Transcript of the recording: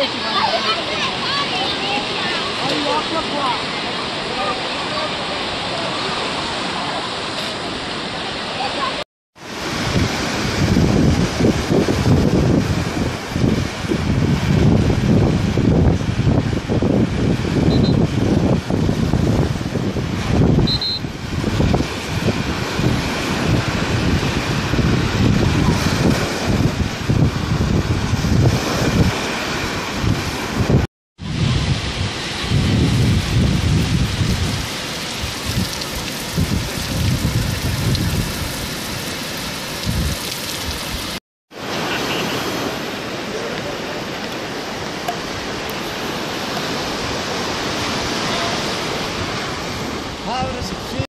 Olha, olha, olha. palavras